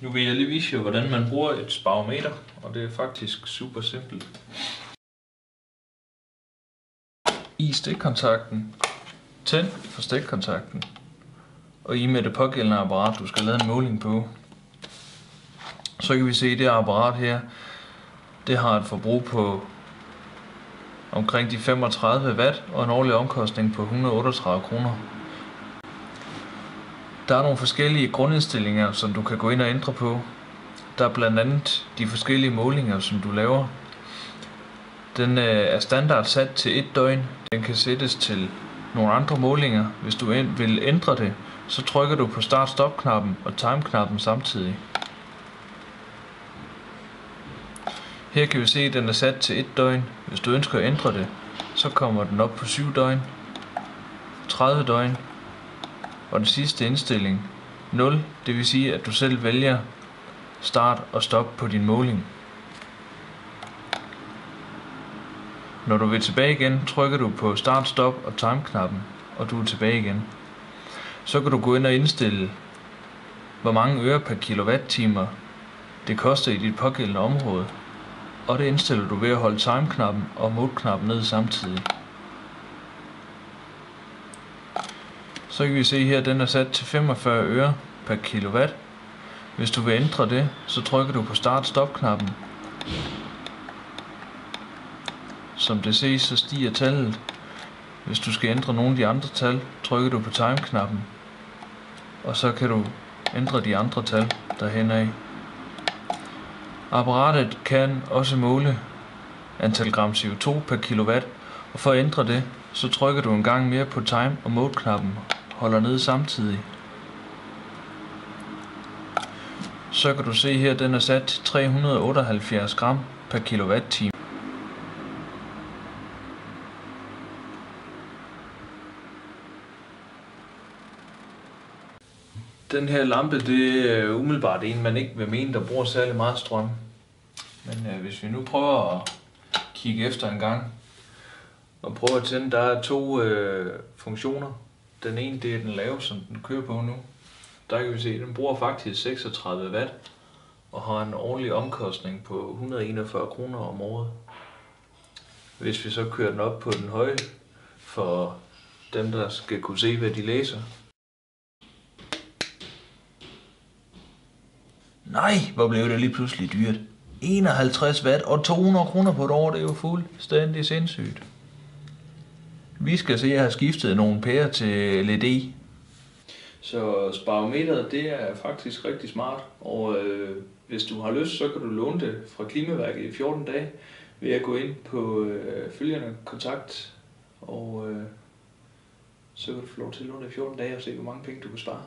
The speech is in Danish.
Nu vil jeg lige vise jer, hvordan man bruger et sparometer, og det er faktisk super simpelt. I stikkontakten, tænd for stikkontakten, og i med det pågældende apparat, du skal lave en måling på. Så kan vi se, at det apparat her, det har et forbrug på omkring de 35 watt og en årlig omkostning på 138 kroner. Der er nogle forskellige grundindstillinger, som du kan gå ind og ændre på. Der er blandt andet de forskellige målinger, som du laver. Den øh, er standard sat til et døgn. Den kan sættes til nogle andre målinger. Hvis du vil ændre det, så trykker du på start-stop-knappen og time-knappen samtidig. Her kan vi se, at den er sat til et døgn. Hvis du ønsker at ændre det, så kommer den op på 7 døgn, 30 døgn og den sidste indstilling 0, det vil sige, at du selv vælger start og stop på din måling. Når du vil tilbage igen, trykker du på start, stop og time knappen, og du er tilbage igen. Så kan du gå ind og indstille, hvor mange øre per kilowatt-timer det koster i dit pågældende område. Og det indstiller du ved at holde time-knappen og mode-knappen ned samtidig. Så kan vi se her, at den er sat til 45 øre per kilowatt. Hvis du vil ændre det, så trykker du på start-stop-knappen. Som det ses, så stiger tallet. Hvis du skal ændre nogle af de andre tal, trykker du på time-knappen. Og så kan du ændre de andre tal derhen af. Apparatet kan også måle antal gram CO2 per kilowatt, og for at ændre det, så trykker du en gang mere på time og mode knappen, holder ned samtidig. Så kan du se her, den er sat 378 gram per kilowatt-time. Den her lampe, det er umiddelbart en, man ikke vil mene, der bruger særlig meget strøm. Men øh, hvis vi nu prøver at kigge efter en gang, og prøver at tænde, der er to øh, funktioner. Den ene, det er den lave, som den kører på nu. Der kan vi se, at den bruger faktisk 36 watt, og har en årlig omkostning på 141 kroner om året. Hvis vi så kører den op på den høje, for dem, der skal kunne se, hvad de læser, Nej, hvor blev det lige pludselig dyrt. 51 watt og 200 kroner på et år, det er jo fuldstændig sindssygt. Vi skal se, at jeg har skiftet nogle pærer til LED. Så sparometeret, det er faktisk rigtig smart, og øh, hvis du har lyst, så kan du låne det fra Klimaværket i 14 dage ved at gå ind på øh, følgende kontakt, og øh, så kan du få lov til at låne det i 14 dage og se, hvor mange penge du kan spare.